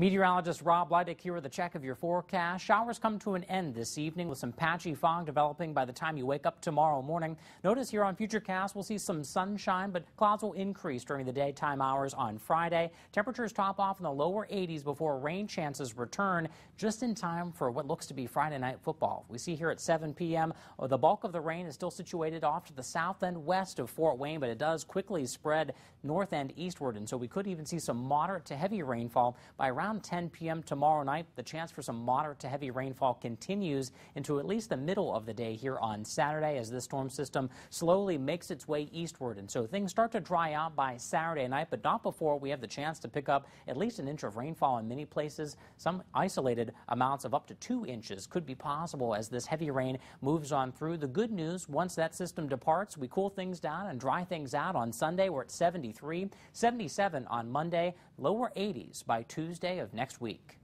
Meteorologist Rob Leidick here with a check of your forecast. Showers come to an end this evening with some patchy fog developing by the time you wake up tomorrow morning. Notice here on Futurecast we'll see some sunshine, but clouds will increase during the daytime hours on Friday. Temperatures top off in the lower 80s before rain chances return just in time for what looks to be Friday night football. We see here at 7 p.m. Uh, the bulk of the rain is still situated off to the south and west of Fort Wayne, but it does quickly spread north and eastward, and so we could even see some moderate to heavy rainfall by around around 10 p.m. tomorrow night. The chance for some moderate to heavy rainfall continues into at least the middle of the day here on Saturday as this storm system slowly makes its way eastward. And so things start to dry out by Saturday night, but not before we have the chance to pick up at least an inch of rainfall in many places. Some isolated amounts of up to two inches could be possible as this heavy rain moves on through. The good news, once that system departs, we cool things down and dry things out on Sunday. We're at 73, 77 on Monday, lower 80s by Of next week.